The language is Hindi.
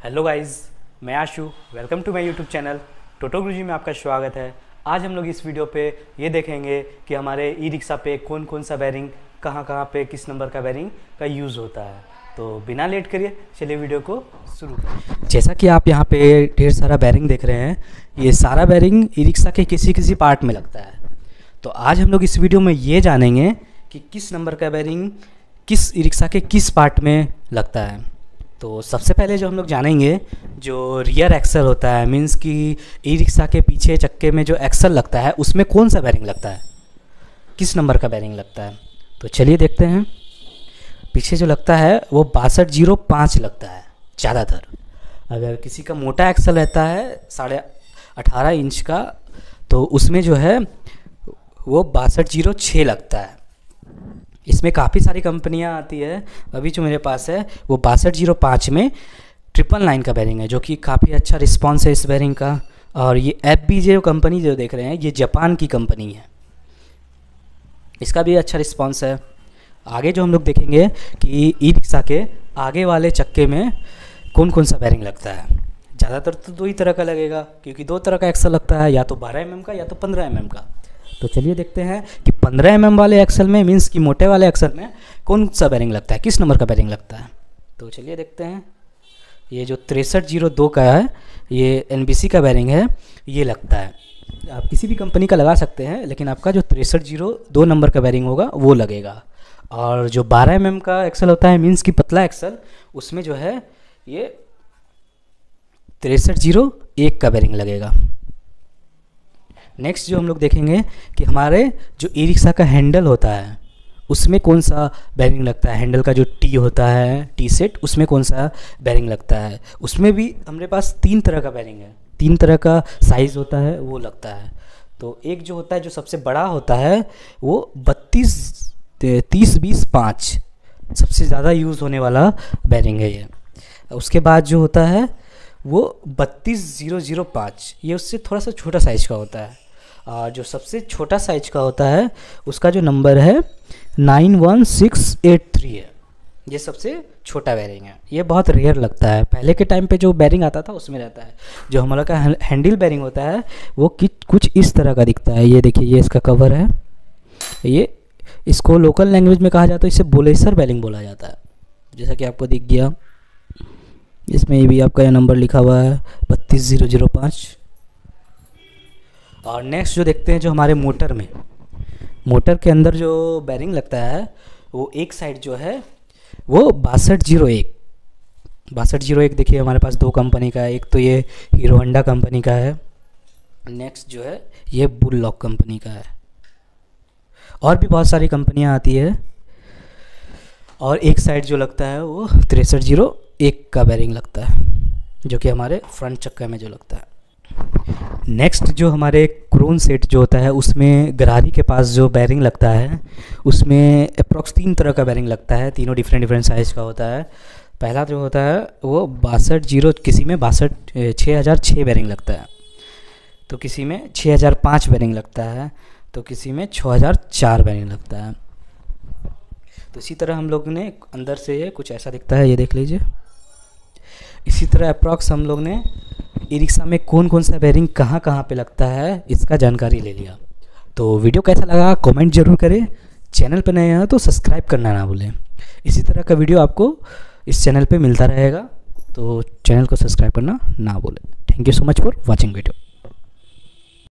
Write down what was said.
हेलो गाइस मैं Ashu welcome to my YouTube channel Toto Guruji में आपका स्वागत है। आज हम लोग इस वीडियो पे ये देखेंगे कि हमारे ई रिक्शा पे कौन कौन सा बैरिंग कहाँ कहाँ पे किस नंबर का बैरिंग का यूज़ होता है। तो बिना लेट करिए, चलिए वीडियो को शुरू करें जैसा कि आप यहाँ पे ढेर सारा बैरिंग देख रहे हैं, ये सारा बैरिंग ई रिक्शा के किसी किसी पार्ट में लगता है। तो आज हम लोग इस वीडियो में ये जानेंगे कि किस नंबर का बैरिंग किस ई रिक्शा के किस पार्ट में लगता है। तो सबसे पहले जो हम लोग जानेंगे, जो रियर एक्सल होता है मीन्स कि ई रिक्शा के पीछे चक्के में जो एक्सल लगता है, उसमें कौन सा बैरिंग लगता है? किस नंबर का बैरिंग लगता है? तो चलिए देखते हैं। पीछे जो लगता है, वो बासठ ज़ीरो पाँच लगता है, ज़्यादातर। अगर किसी का मोटा एक्सल रहता है, साढ़े अठारह इंच का तो उसमें जो है, वो बासठ ज़ीरो छः लगता है। इसमें काफ़ी सारी कंपनियाँ आती है। अभी जो मेरे पास है, वो बासठ ज़ीरो पाँच में ट्रिपल नाइन का बैरिंग है, जो कि काफ़ी अच्छा रिस्पॉन्स है इस बैरिंग का। और ये एफ़ बी जो कंपनी जो देख रहे हैं, ये जापान की कंपनी है। इसका भी अच्छा रिस्पॉन्स है। आगे जो हम लोग देखेंगे कि ई रिक्शा के आगे वाले चक्के में कौन कौन सा बैरिंग लगता है। ज़्यादातर तो दो ही तरह का लगेगा, क्योंकि दो तरह का एक्सल लगता है, या तो बारह एम mm का, या तो पंद्रह एम mm का। तो चलिए देखते हैं कि 15 एम वाले एक्सल में मीन्स कि मोटे वाले एक्सल में कौन सा बैरिंग लगता है, किस नंबर का बैरिंग लगता है? तो चलिए देखते हैं। ये जो तिरसठ ज़ीरो दो का है, ये एनबीसी का बैरिंग है, ये लगता है। आप किसी भी कंपनी का लगा सकते हैं, लेकिन आपका जो तिरसठ ज़ीरो दो नंबर का बैरिंग होगा, वो लगेगा। और जो बारह एम का एक्सल होता है मीन्स कि पतला एक्सल उसमें जो है, ये तिरसठ ज़ीरो एक का बैरिंग लगेगा। नेक्स्ट जो हम लोग देखेंगे कि हमारे जो ई रिक्शा का हैंडल होता है, उसमें कौन सा बैरिंग लगता है? हैंडल का जो टी होता है टी सेट उसमें कौन सा बैरिंग लगता है? उसमें भी हमारे पास तीन तरह का बैरिंग है। तीन तरह का साइज़ होता है, वो लगता है। तो एक जो होता है, जो सबसे बड़ा होता है, वो बत्तीस, तीस, बीस, पाँच सबसे ज़्यादा यूज़ होने वाला बैरिंग है ये। उसके बाद जो होता है, वो बत्तीस, ज़ीरो ज़ीरो, पाँच ये उससे थोड़ा सा छोटा साइज़ का होता है। जो सबसे छोटा साइज़ का होता है, उसका जो नंबर है nine one six eight three है। ये सबसे छोटा बैरिंग है। ये बहुत रेयर लगता है। पहले के टाइम पे जो बैरिंग आता था, उसमें रहता है। जो हमारा का हैंडल बैरिंग होता है, वो कुछ इस तरह का दिखता है। ये देखिए, ये इसका कवर है। ये इसको लोकल लैंग्वेज में कहा जाता है, इसे बोलेसर बैरिंग बोला जाता है। जैसा कि आपको दिख गया। इसमें भी आपका यह नंबर लिखा हुआ है, बत्तीस ज़ीरो ज़ीरो पाँच। और नेक्स्ट जो देखते हैं जो हमारे मोटर में, मोटर के अंदर जो बैरिंग लगता है, वो एक साइड जो है, वो बासठ ज़ीरो एक। बासठ ज़ीरो एक देखिए, हमारे पास दो कंपनी का है, एक तो ये हीरो होंडा कंपनी का है नेक्स्ट जो है, ये बुल लॉक कंपनी का है। और भी बहुत सारी कंपनियाँ आती है, और एक साइड जो लगता है, वो तिरसठ ज़ीरो एक का बैरिंग लगता है, जो कि हमारे फ्रंट चक्का में जो लगता है। नेक्स्ट जो हमारे क्रोन सेट जो होता है, उसमें गरारी के पास जो बैरिंग लगता है, उसमें अप्रॉक्स तीन तरह का बैरिंग लगता है, तीनों डिफरेंट डिफरेंट साइज़ का होता है। पहला जो होता है, वो बासठ ज़ीरो, किसी में बासठ छः हज़ार छः बैरिंग लगता है। तो किसी में छः हज़ार पाँच बैरिंग लगता है तो किसी में छः हज़ार चार बैरिंग लगता है। तो इसी तरह हम लोग ने अंदर से ये कुछ ऐसा दिखता है, ये देख लीजिए। इसी तरह अप्रॉक्स हम लोग ने ई रिक्शा में कौन कौन सा बैरिंग कहाँ कहाँ पे लगता है, इसका जानकारी ले लिया। तो वीडियो कैसा लगा कमेंट ज़रूर करें। चैनल पर नए हैं तो सब्सक्राइब करना ना भूलें। इसी तरह का वीडियो आपको इस चैनल पे मिलता रहेगा। तो चैनल को सब्सक्राइब करना ना भूलें। Thank you so much for watching video